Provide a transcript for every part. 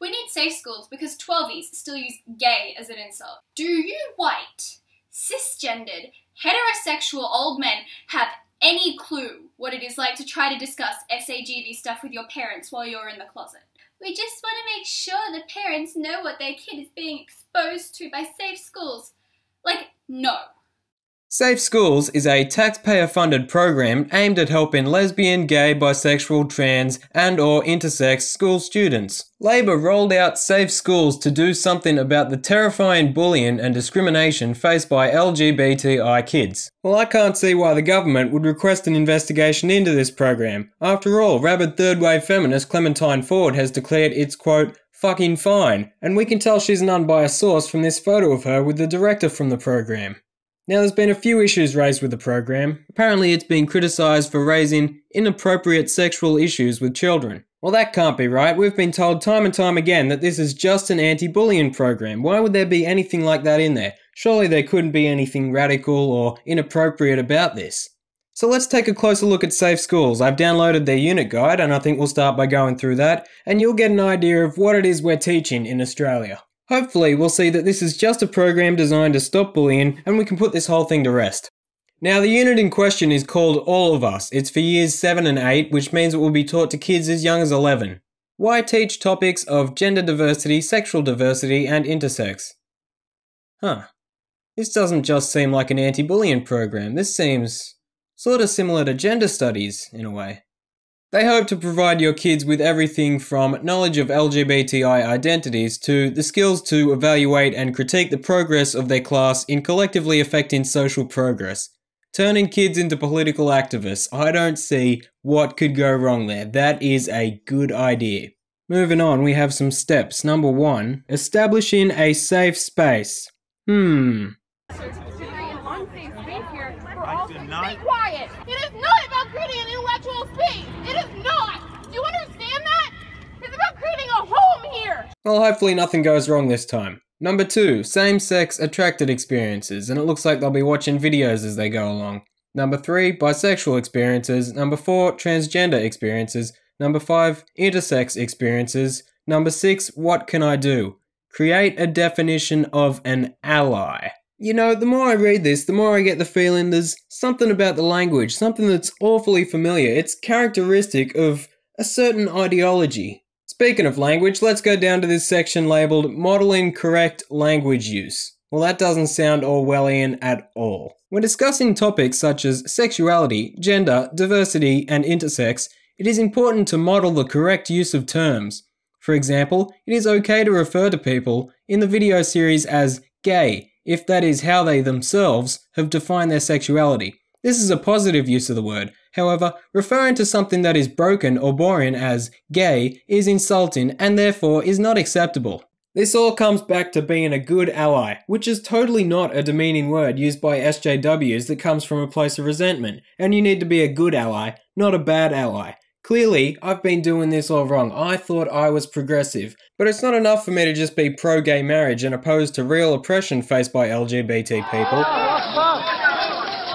We need safe schools because 12s still use gay as an insult. Do you white, cisgendered, heterosexual old men have any clue what it is like to try to discuss SAGV stuff with your parents while you're in the closet? We just want to make sure the parents know what their kid is being exposed to by safe schools. Like, no. Safe Schools is a taxpayer funded program aimed at helping lesbian, gay, bisexual, trans, and or intersex school students. Labor rolled out Safe Schools to do something about the terrifying bullying and discrimination faced by LGBTI kids. Well, I can't see why the government would request an investigation into this program. After all, rabid third wave feminist Clementine Ford has declared it's quote fucking fine, and we can tell she's an unbiased source from this photo of her with the director from the program. Now, there's been a few issues raised with the program. Apparently, it's been criticised for raising inappropriate sexual issues with children. Well, that can't be right. We've been told time and time again that this is just an anti bullying program. Why would there be anything like that in there? Surely there couldn't be anything radical or inappropriate about this. So let's take a closer look at Safe Schools. I've downloaded their unit guide and I think we'll start by going through that and you'll get an idea of what it is we're teaching in Australia. Hopefully, we'll see that this is just a program designed to stop bullying and we can put this whole thing to rest. Now, the unit in question is called All of Us. It's for years 7 and 8, which means it will be taught to kids as young as 11. Why teach topics of gender diversity, sexual diversity, and intersex? Huh. This doesn't just seem like an anti bullying program, this seems sort of similar to gender studies, in a way. They hope to provide your kids with everything from knowledge of LGBTI identities to the skills to evaluate and critique the progress of their class in collectively affecting social progress. Turning kids into political activists, I don't see what could go wrong there. That is a good idea. Moving on, we have some steps. Number one, establishing a safe space. Hmm. Be quiet! It is not about creating an intellectual space! It is not! Do you understand that? It's about creating a home here! Well, hopefully nothing goes wrong this time. Number two, same-sex attracted experiences, and it looks like they'll be watching videos as they go along. Number three, bisexual experiences. Number four, transgender experiences. Number five, intersex experiences. Number six, what can I do? Create a definition of an ally. You know, the more I read this, the more I get the feeling there's something about the language, something that's awfully familiar. It's characteristic of a certain ideology. Speaking of language, let's go down to this section labeled Modeling Correct Language Use. Well, that doesn't sound Orwellian at all. When discussing topics such as sexuality, gender, diversity, and intersex, it is important to model the correct use of terms. For example, it is okay to refer to people in the video series as gay, if that is how they themselves have defined their sexuality. This is a positive use of the word. However, referring to something that is broken or boring as gay is insulting and therefore is not acceptable. This all comes back to being a good ally, which is totally not a demeaning word used by SJWs that comes from a place of resentment, and you need to be a good ally, not a bad ally. Clearly, I've been doing this all wrong. I thought I was progressive. But it's not enough for me to just be pro gay marriage and opposed to real oppression faced by LGBT people.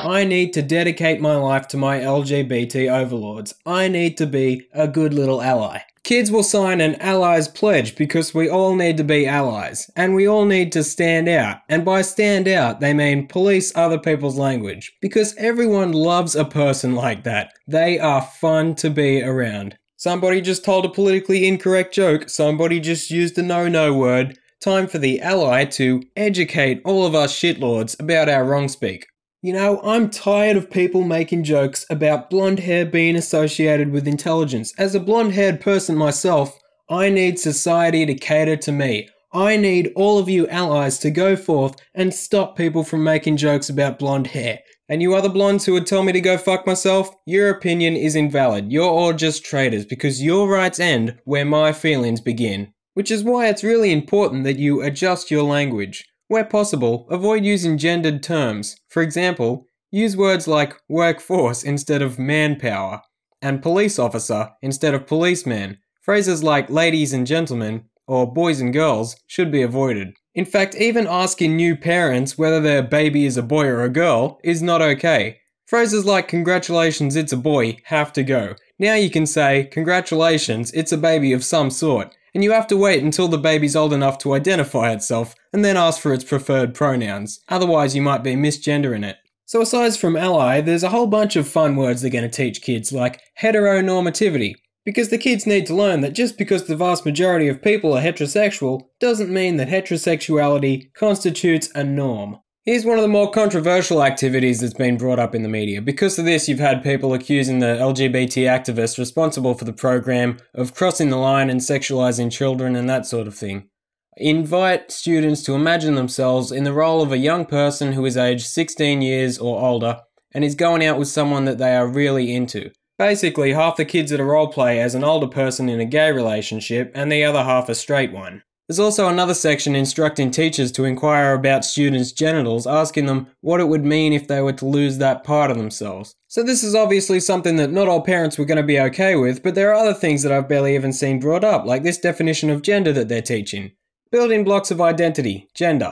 I need to dedicate my life to my LGBT overlords. I need to be a good little ally. Kids will sign an allies pledge because we all need to be allies and we all need to stand out. And by stand out, they mean police other people's language because everyone loves a person like that. They are fun to be around. Somebody just told a politically incorrect joke, somebody just used a no no word. Time for the ally to educate all of us shitlords about our wrong speak. You know, I'm tired of people making jokes about blonde hair being associated with intelligence. As a blonde haired person myself, I need society to cater to me. I need all of you allies to go forth and stop people from making jokes about blonde hair. And you other blondes who would tell me to go fuck myself, your opinion is invalid. You're all just traitors because your rights end where my feelings begin. Which is why it's really important that you adjust your language. Where possible, avoid using gendered terms. For example, use words like workforce instead of manpower, and police officer instead of policeman. Phrases like ladies and gentlemen or boys and girls should be avoided. In fact, even asking new parents whether their baby is a boy or a girl is not okay. Phrases like congratulations it's a boy have to go. Now you can say congratulations it's a baby of some sort and you have to wait until the baby's old enough to identify itself and then ask for its preferred pronouns. Otherwise, you might be misgendering it. So, aside from ally, there's a whole bunch of fun words they're going to teach kids, like heteronormativity, because the kids need to learn that just because the vast majority of people are heterosexual doesn't mean that heterosexuality constitutes a norm. Here's one of the more controversial activities that's been brought up in the media. Because of this, you've had people accusing the LGBT activists responsible for the program of crossing the line and sexualizing children and that sort of thing. Invite students to imagine themselves in the role of a young person who is aged 16 years or older and is going out with someone that they are really into. Basically, half the kids at a role play as an older person in a gay relationship and the other half a straight one. There's also another section instructing teachers to inquire about students' genitals, asking them what it would mean if they were to lose that part of themselves. So, this is obviously something that not all parents were going to be okay with, but there are other things that I've barely even seen brought up, like this definition of gender that they're teaching. Building blocks of identity, gender.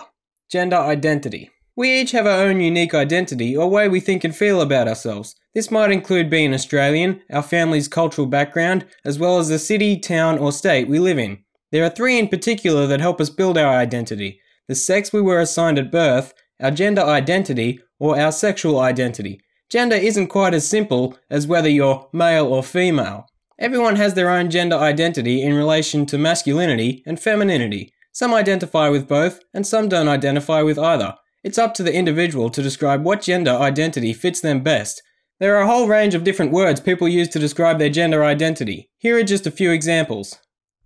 Gender identity. We each have our own unique identity or way we think and feel about ourselves. This might include being Australian, our family's cultural background, as well as the city, town, or state we live in. There are three in particular that help us build our identity the sex we were assigned at birth, our gender identity, or our sexual identity. Gender isn't quite as simple as whether you're male or female. Everyone has their own gender identity in relation to masculinity and femininity. Some identify with both, and some don't identify with either. It's up to the individual to describe what gender identity fits them best. There are a whole range of different words people use to describe their gender identity. Here are just a few examples.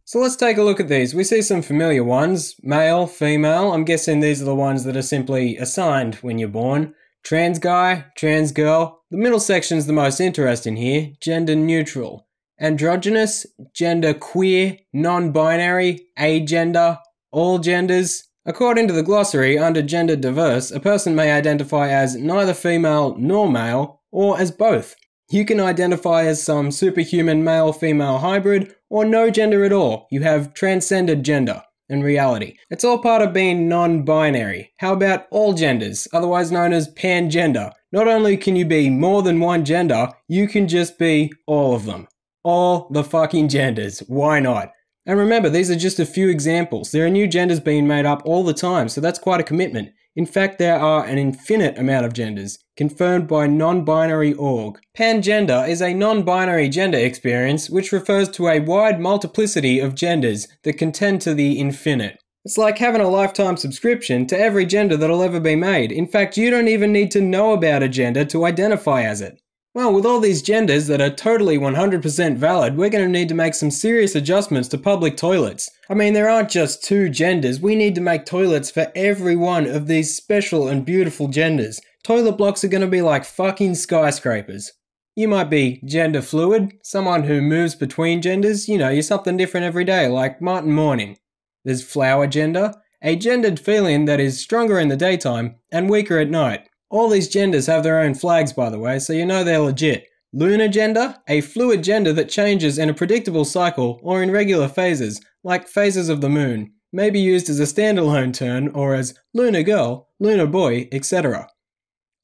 So let's take a look at these. We see some familiar ones male, female. I'm guessing these are the ones that are simply assigned when you're born. Trans guy, trans girl. The middle section's the most interesting here gender neutral. Androgynous, gender queer, non binary, agender, all genders. According to the glossary, under gender diverse, a person may identify as neither female nor male, or as both. You can identify as some superhuman male female hybrid or no gender at all. You have transcended gender in reality. It's all part of being non binary. How about all genders, otherwise known as pangender? Not only can you be more than one gender, you can just be all of them. All the fucking genders. Why not? And remember, these are just a few examples. There are new genders being made up all the time, so that's quite a commitment. In fact, there are an infinite amount of genders, confirmed by non-binary org. Pangender is a non-binary gender experience which refers to a wide multiplicity of genders that can tend to the infinite. It's like having a lifetime subscription to every gender that'll ever be made. In fact, you don't even need to know about a gender to identify as it. Well, with all these genders that are totally 100% valid, we're going to need to make some serious adjustments to public toilets. I mean, there aren't just two genders, we need to make toilets for every one of these special and beautiful genders. Toilet blocks are going to be like fucking skyscrapers. You might be gender fluid, someone who moves between genders, you know, you're something different every day, like Martin Morning. There's flower gender, a gendered feeling that is stronger in the daytime and weaker at night. All these genders have their own flags, by the way, so you know they're legit. Lunar gender, a fluid gender that changes in a predictable cycle or in regular phases, like phases of the moon, may be used as a standalone term or as lunar girl, lunar boy, etc.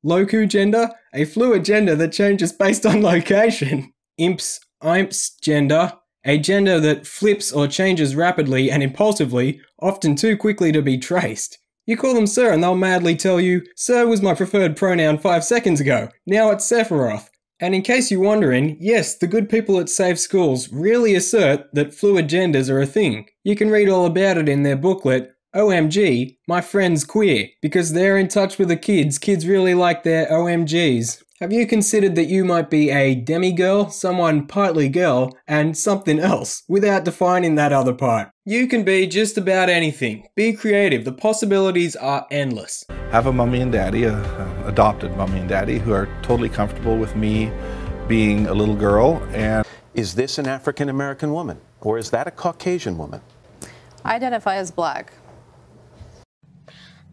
Loku gender, a fluid gender that changes based on location. Imps, imps gender, a gender that flips or changes rapidly and impulsively, often too quickly to be traced. You call them Sir and they'll madly tell you, Sir was my preferred pronoun five seconds ago, now it's Sephiroth. And in case you're wondering, yes, the good people at Safe Schools really assert that fluid genders are a thing. You can read all about it in their booklet, OMG, My Friend's Queer, because they're in touch with the kids. Kids really like their OMGs. Have you considered that you might be a demigirl, someone partly girl, and something else, without defining that other part? You can be just about anything. Be creative, the possibilities are endless. I have a mummy and daddy, a, a adopted mummy and daddy, who are totally comfortable with me being a little girl and Is this an African American woman or is that a Caucasian woman? I identify as black.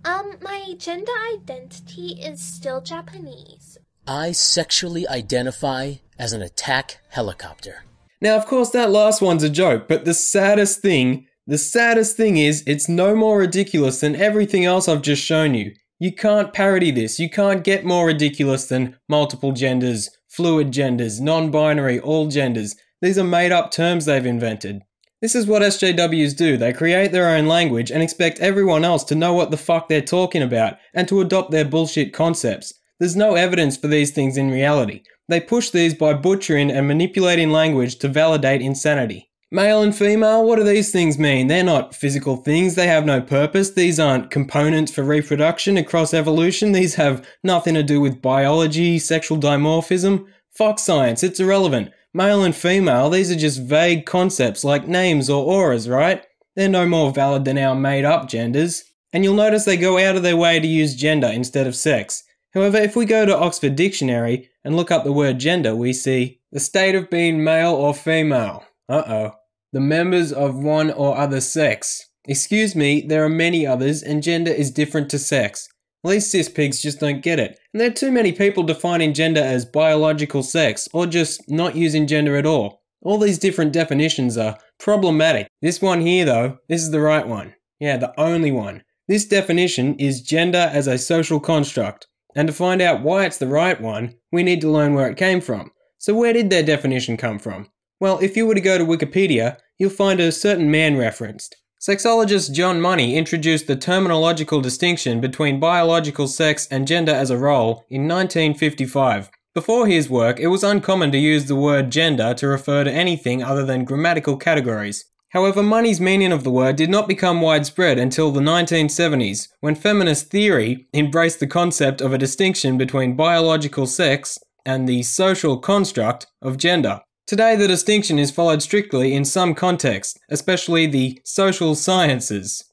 Um, my gender identity is still Japanese. I sexually identify as an attack helicopter. Now, of course, that last one's a joke, but the saddest thing, the saddest thing is, it's no more ridiculous than everything else I've just shown you. You can't parody this. You can't get more ridiculous than multiple genders, fluid genders, non binary, all genders. These are made up terms they've invented. This is what SJWs do. They create their own language and expect everyone else to know what the fuck they're talking about and to adopt their bullshit concepts. There's no evidence for these things in reality. They push these by butchering and manipulating language to validate insanity. Male and female, what do these things mean? They're not physical things, they have no purpose. These aren't components for reproduction across evolution. These have nothing to do with biology, sexual dimorphism. Fuck science, it's irrelevant. Male and female, these are just vague concepts like names or auras, right? They're no more valid than our made up genders. And you'll notice they go out of their way to use gender instead of sex. However, if we go to Oxford Dictionary and look up the word gender, we see the state of being male or female. Uh oh the members of one or other sex. Excuse me, there are many others, and gender is different to sex. These cis pigs just don't get it. And there are too many people defining gender as biological sex, or just not using gender at all. All these different definitions are problematic. This one here, though, this is the right one. Yeah, the only one. This definition is gender as a social construct. And to find out why it's the right one, we need to learn where it came from. So, where did their definition come from? Well, if you were to go to Wikipedia, you'll find a certain man referenced. Sexologist John Money introduced the terminological distinction between biological sex and gender as a role in 1955. Before his work, it was uncommon to use the word gender to refer to anything other than grammatical categories. However, Money's meaning of the word did not become widespread until the 1970s, when feminist theory embraced the concept of a distinction between biological sex and the social construct of gender. Today, the distinction is followed strictly in some contexts, especially the social sciences.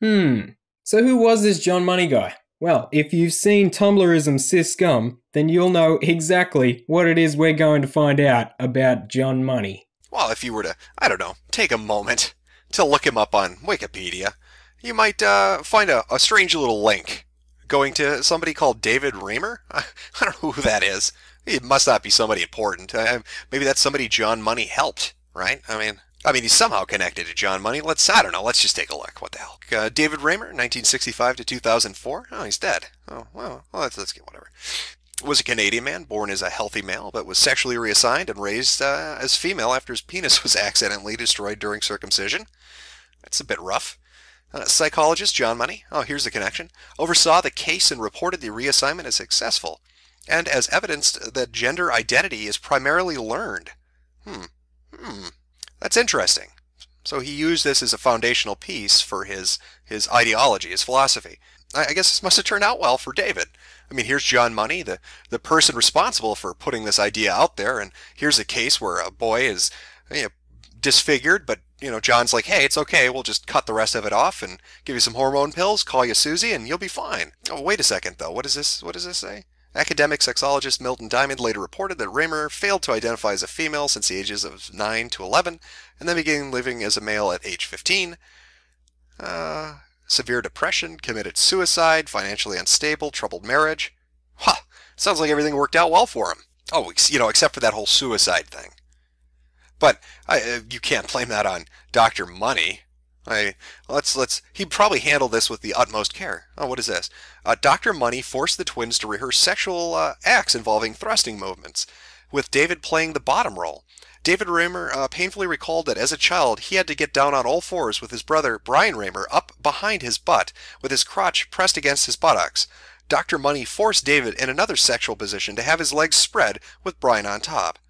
Hmm, so who was this John Money guy? Well, if you've seen Tumblrism Cis Scum, then you'll know exactly what it is we're going to find out about John Money. Well, if you were to, I don't know, take a moment to look him up on Wikipedia, you might uh, find a, a strange little link going to somebody called David Reimer. I, I don't know who that is. It must not be somebody important. Uh, maybe that's somebody John Money helped, right? I mean, I mean, he's somehow connected to John Money. Let's, I don't know. Let's just take a look. What the hell? Uh, David Reimer, 1965 to 2004. Oh, he's dead. Oh, well, well let's, let's get whatever. Was a Canadian man, born as a healthy male, but was sexually reassigned and raised uh, as female after his penis was accidentally destroyed during circumcision. That's a bit rough. Uh, psychologist John Money, oh, here's the connection, oversaw the case and reported the reassignment as successful and as evidenced that gender identity is primarily learned. Hmm, hmm, that's interesting. So he used this as a foundational piece for his, his ideology, his philosophy. I, I guess this must have turned out well for David. I mean, here's John Money, the, the person responsible for putting this idea out there, and here's a case where a boy is you know, disfigured, but you know, John's like, hey, it's okay, we'll just cut the rest of it off and give you some hormone pills, call you Susie, and you'll be fine. Oh, wait a second, though. What does this? What does this say? Academic sexologist Milton Diamond later reported that Reimer failed to identify as a female since the ages of 9 to 11, and then began living as a male at age 15. Uh, severe depression, committed suicide, financially unstable, troubled marriage. Huh, sounds like everything worked out well for him. Oh, you know, except for that whole suicide thing. But uh, you can't blame that on Dr. Money. I let's let's He'd probably handled this with the utmost care. Oh, what is this? Uh, Doctor Money forced the twins to rehearse sexual uh, acts involving thrusting movements, with David playing the bottom role. David Reimer uh, painfully recalled that as a child he had to get down on all fours with his brother Brian Reimer up behind his butt, with his crotch pressed against his buttocks. Dr. Money forced David in another sexual position to have his legs spread with Brian on top.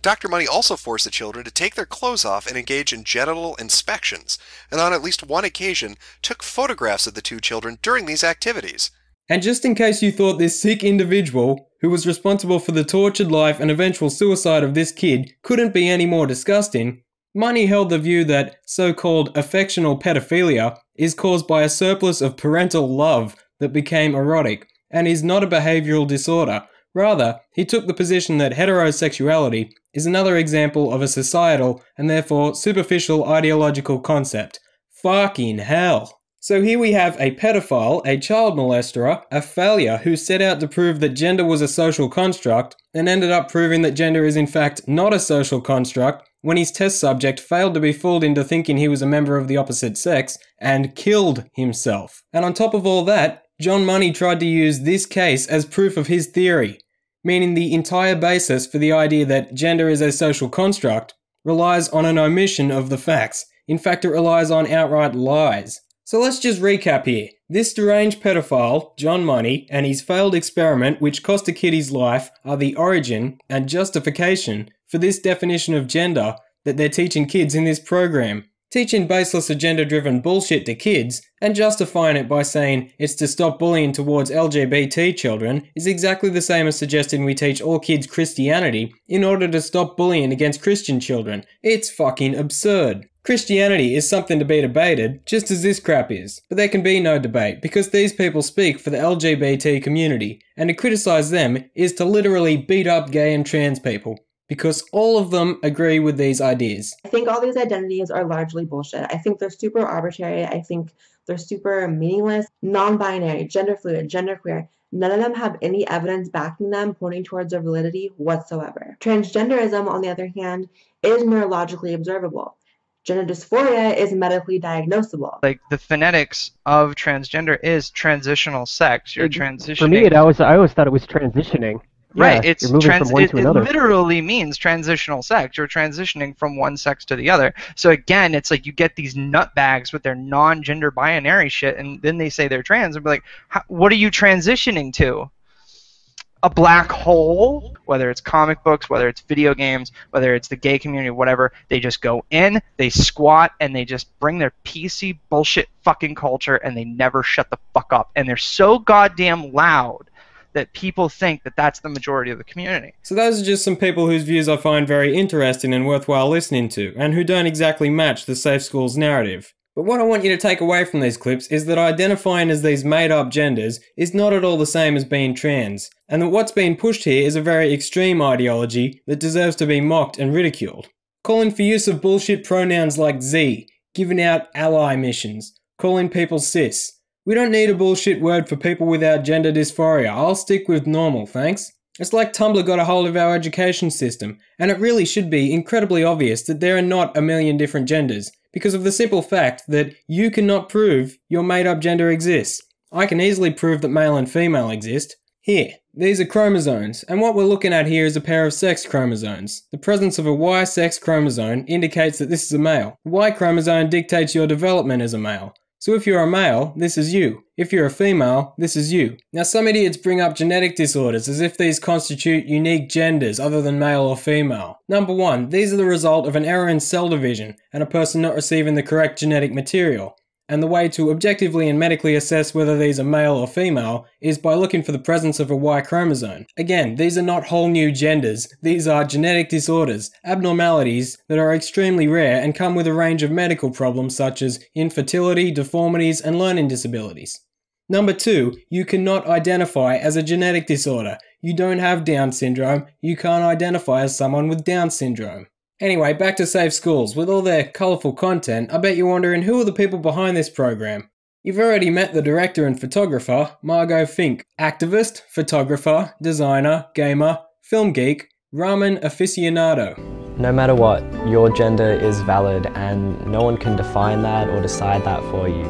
Dr. Money also forced the children to take their clothes off and engage in genital inspections, and on at least one occasion took photographs of the two children during these activities. And just in case you thought this sick individual, who was responsible for the tortured life and eventual suicide of this kid, couldn't be any more disgusting, Money held the view that so called affectional pedophilia is caused by a surplus of parental love that became erotic and is not a behavioral disorder. Rather, he took the position that heterosexuality is another example of a societal and therefore superficial ideological concept. Fucking hell. So here we have a pedophile, a child molester, a failure who set out to prove that gender was a social construct and ended up proving that gender is in fact not a social construct when his test subject failed to be fooled into thinking he was a member of the opposite sex and killed himself. And on top of all that, John Money tried to use this case as proof of his theory meaning the entire basis for the idea that gender is a social construct, relies on an omission of the facts. In fact, it relies on outright lies. So let's just recap here. This deranged pedophile, John Money, and his failed experiment, which cost a kid his life, are the origin and justification for this definition of gender that they're teaching kids in this program. Teaching baseless agenda driven bullshit to kids and justifying it by saying it's to stop bullying towards LGBT children is exactly the same as suggesting we teach all kids Christianity in order to stop bullying against Christian children. It's fucking absurd. Christianity is something to be debated, just as this crap is. But there can be no debate because these people speak for the LGBT community, and to criticize them is to literally beat up gay and trans people because all of them agree with these ideas. I think all these identities are largely bullshit. I think they're super arbitrary. I think they're super meaningless, non binary, gender fluid, gender queer, none of them have any evidence backing them pointing towards their validity whatsoever. Transgenderism, on the other hand, is neurologically observable. Gender dysphoria is medically diagnosable. Like the phonetics of transgender is transitional sex. You're transitioning. For me, it always I always thought it was transitioning. Right, Yeah, it's trans- it, it literally means transitional sex. You're transitioning from one sex to the other. So again, it's like you get these nutbags with their non-gender binary shit, and then they say they're trans, and be like, what are you transitioning to? A black hole? Whether it's comic books, whether it's video games, whether it's the gay community, whatever, they just go in, they squat, and they just bring their PC bullshit fucking culture, and they never shut the fuck up, and they're so goddamn loud that people think that that's the majority of the community. So those are just some people whose views I find very interesting and worthwhile listening to, and who don't exactly match the Safe Schools narrative. But what I want you to take away from these clips is that identifying as these made up genders is not at all the same as being trans, and that what's being pushed here is a very extreme ideology that deserves to be mocked and ridiculed. Calling for use of bullshit pronouns like Z, giving out ally missions, calling people cis. We don't need a bullshit word for people without gender dysphoria. I'll stick with normal, thanks. It's like Tumblr got a hold of our education system, and it really should be incredibly obvious that there are not a million different genders, because of the simple fact that you cannot prove your made up gender exists. I can easily prove that male and female exist. Here, these are chromosomes, and what we're looking at here is a pair of sex chromosomes. The presence of a Y sex chromosome indicates that this is a male. The Y chromosome dictates your development as a male. So if you're a male, this is you. If you're a female, this is you. Now some idiots bring up genetic disorders as if these constitute unique genders other than male or female. Number one, these are the result of an error in cell division and a person not receiving the correct genetic material. And the way to objectively and medically assess whether these are male or female is by looking for the presence of a Y chromosome. Again, these are not whole new genders, these are genetic disorders, abnormalities that are extremely rare and come with a range of medical problems such as infertility, deformities, and learning disabilities. Number two, you cannot identify as a genetic disorder. You don't have Down syndrome, you can't identify as someone with Down syndrome. Anyway, back to Safe Schools. With all their colourful content, I bet you're wondering who are the people behind this program. You've already met the director and photographer, Margot Fink. Activist, photographer, designer, gamer, film geek, ramen aficionado. No matter what, your gender is valid and no one can define that or decide that for you.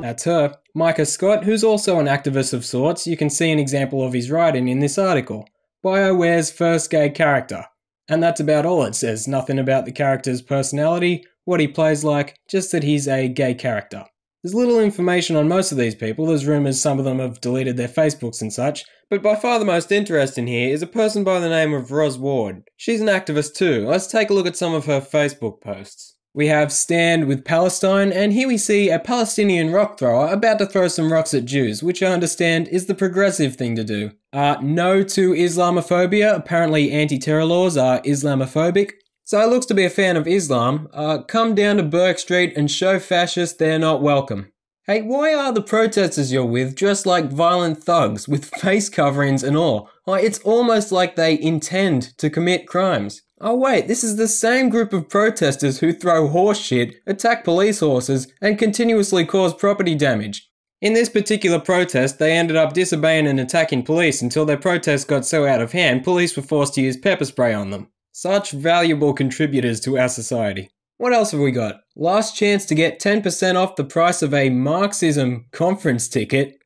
That's her. Micah Scott, who's also an activist of sorts, you can see an example of his writing in this article. BioWare's first gay character. And that's about all it says, nothing about the character's personality, what he plays like, just that he's a gay character. There's little information on most of these people, there's rumours some of them have deleted their Facebooks and such, but by far the most interesting here is a person by the name of Roz Ward. She's an activist too. Let's take a look at some of her Facebook posts. We have Stand with Palestine, and here we see a Palestinian rock thrower about to throw some rocks at Jews, which I understand is the progressive thing to do. Uh, no to Islamophobia. Apparently, anti terror laws are Islamophobic. So it looks to be a fan of Islam. Uh, come down to Bourke Street and show fascists they're not welcome. Hey, why are the protesters you're with dressed like violent thugs with face coverings and all? It's almost like they intend to commit crimes. Oh wait, this is the same group of protesters who throw horse shit, attack police horses, and continuously cause property damage. In this particular protest, they ended up disobeying and attacking police until their protest got so out of hand, police were forced to use pepper spray on them. Such valuable contributors to our society. What else have we got? Last chance to get 10% off the price of a Marxism conference ticket.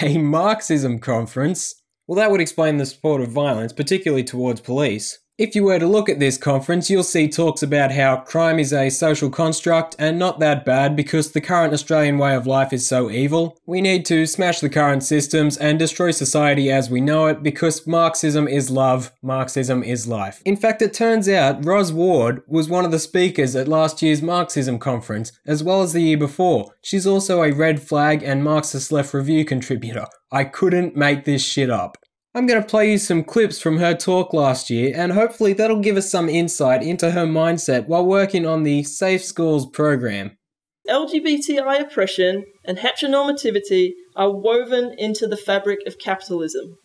A Marxism conference? Well, that would explain the support of violence, particularly towards police. If you were to look at this conference, you'll see talks about how crime is a social construct and not that bad because the current Australian way of life is so evil. We need to smash the current systems and destroy society as we know it because Marxism is love, Marxism is life. In fact, it turns out Roz Ward was one of the speakers at last year's Marxism conference, as well as the year before. She's also a Red Flag and Marxist Left Review contributor. I couldn't make this shit up. I'm going to play you some clips from her talk last year, and hopefully that'll give us some insight into her mindset while working on the Safe Schools program. LGBTI oppression and heteronormativity are woven into the fabric of capitalism.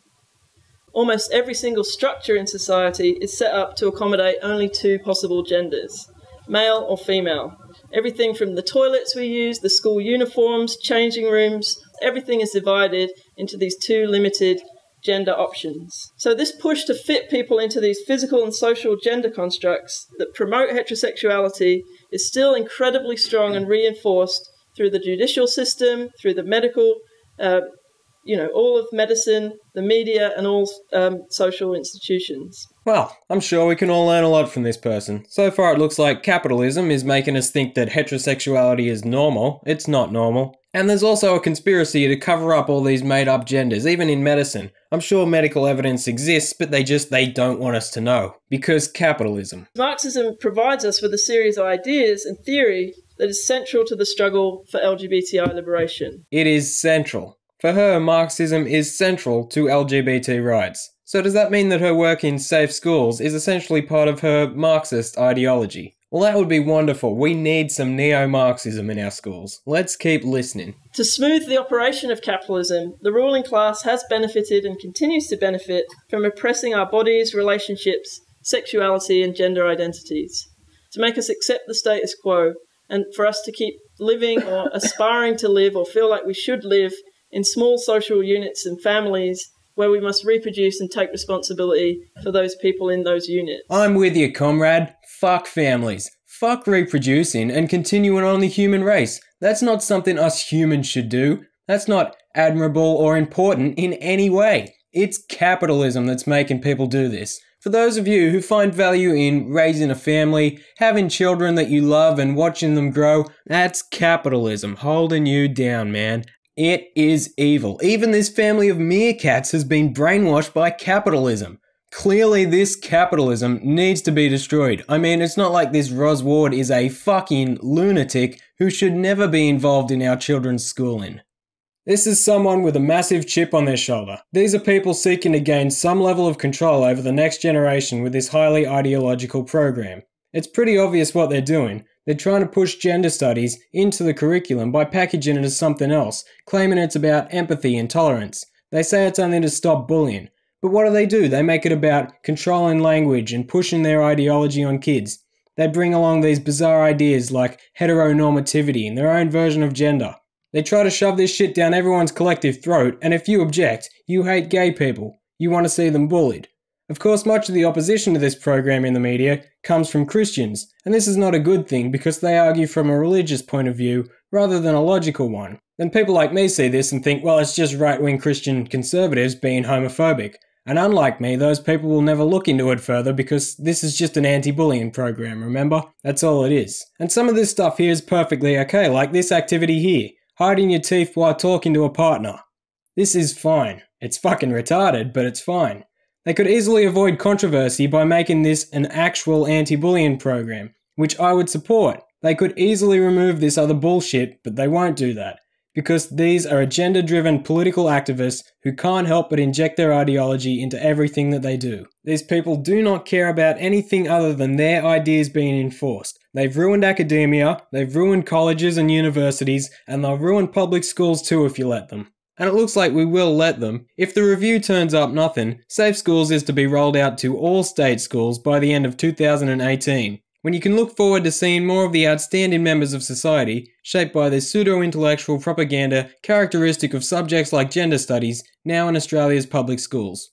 Almost every single structure in society is set up to accommodate only two possible genders male or female. Everything from the toilets we use, the school uniforms, changing rooms, everything is divided into these two limited gender options. So, this push to fit people into these physical and social gender constructs that promote heterosexuality is still incredibly strong and reinforced through the judicial system, through the medical, uh, you know, all of medicine, the media, and all um, social institutions. Well, I'm sure we can all learn a lot from this person. So far, it looks like capitalism is making us think that heterosexuality is normal. It's not normal. And there's also a conspiracy to cover up all these made up genders, even in medicine. I'm sure medical evidence exists, but they just they don't want us to know. Because capitalism. Marxism provides us with a series of ideas and theory that is central to the struggle for LGBTI liberation. It is central. For her, Marxism is central to LGBT rights. So does that mean that her work in safe schools is essentially part of her Marxist ideology? Well, that would be wonderful. We need some neo Marxism in our schools. Let's keep listening. To smooth the operation of capitalism, the ruling class has benefited and continues to benefit from oppressing our bodies, relationships, sexuality, and gender identities. To make us accept the status quo, and for us to keep living or aspiring to live or feel like we should live in small social units and families where we must reproduce and take responsibility for those people in those units. I'm with you, comrade. Fuck families. Fuck reproducing and continuing on the human race. That's not something us humans should do. That's not admirable or important in any way. It's capitalism that's making people do this. For those of you who find value in raising a family, having children that you love and watching them grow, that's capitalism holding you down, man. It is evil. Even this family of meerkats has been brainwashed by capitalism. Clearly, this capitalism needs to be destroyed. I mean, it's not like this Roz Ward is a fucking lunatic who should never be involved in our children's schooling. This is someone with a massive chip on their shoulder. These are people seeking to gain some level of control over the next generation with this highly ideological program. It's pretty obvious what they're doing, they're trying to push gender studies into the curriculum by packaging it as something else, claiming it's about empathy and tolerance. They say it's only to stop bullying. But what do they do? They make it about controlling language and pushing their ideology on kids. They bring along these bizarre ideas like heteronormativity and their own version of gender. They try to shove this shit down everyone's collective throat, and if you object, you hate gay people. You want to see them bullied. Of course, much of the opposition to this program in the media comes from Christians, and this is not a good thing because they argue from a religious point of view rather than a logical one. Then people like me see this and think, well, it's just right wing Christian conservatives being homophobic. And unlike me, those people will never look into it further because this is just an anti bullying program, remember? That's all it is. And some of this stuff here is perfectly okay, like this activity here hiding your teeth while talking to a partner. This is fine. It's fucking retarded, but it's fine. They could easily avoid controversy by making this an actual anti bullying program, which I would support. They could easily remove this other bullshit, but they won't do that. Because these are agenda driven political activists who can't help but inject their ideology into everything that they do. These people do not care about anything other than their ideas being enforced. They've ruined academia, they've ruined colleges and universities, and they'll ruin public schools too if you let them and it looks like we will let them. If the review turns up nothing, Safe Schools is to be rolled out to all state schools by the end of 2018, when you can look forward to seeing more of the outstanding members of society, shaped by this pseudo intellectual propaganda characteristic of subjects like gender studies, now in Australia's public schools.